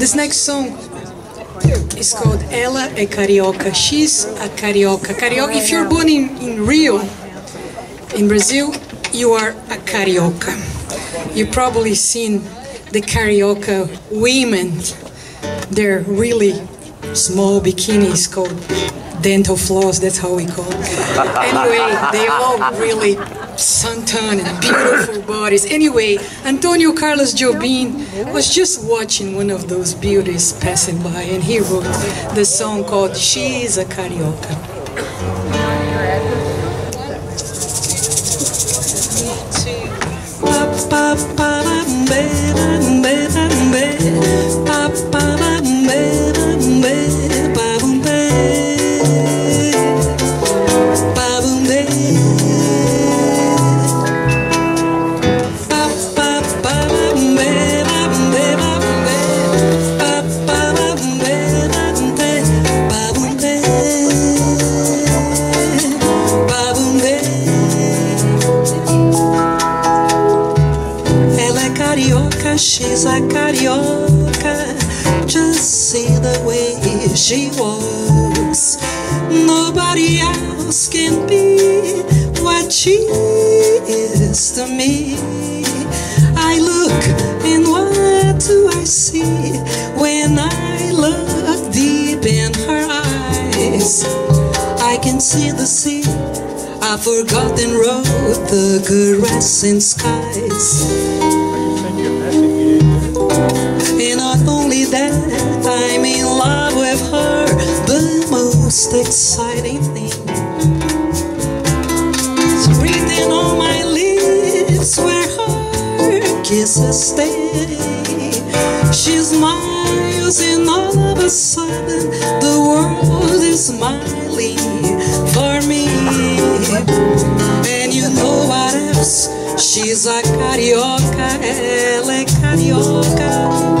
This next song is called Ela é Carioca. She's a Carioca. Carioca, if you're born in, in Rio, in Brazil, you are a Carioca. You've probably seen the Carioca women. They're really small bikinis called dental floss, that's how we call it. Anyway, they all really suntan and beautiful bodies. Anyway, Antonio Carlos Jobim was just watching one of those beauties passing by and he wrote the song called She's a Carioca. pa pa she's a carioca. Just see the way she walks. Nobody else can be what she is to me. I look and what do I see when I look deep in her eyes? I can see the sea. A forgotten road, the caressing skies. Most exciting thing. It's written on my lips where her kisses stay. She smiles, and all of a sudden, the world is smiling for me. And you know what else? She's a carioca, ela é carioca.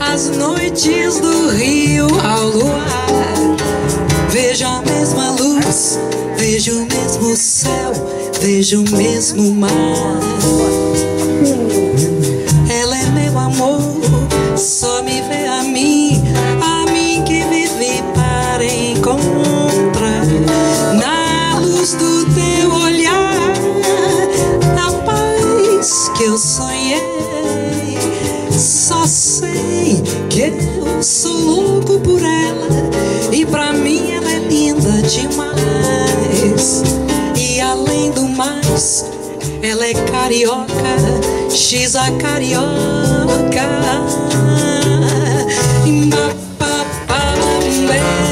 as noites do rio ao luar. Vejo a mesma luz, vejo o mesmo céu, vejo o mesmo mar. Ela é meu amor, só eu sou louco por ela e pra mim ela é linda demais. E além do mais, ela é carioca, X a carioca. Ba, ba,